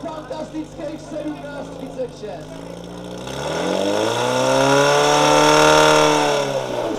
fantastických 17.36.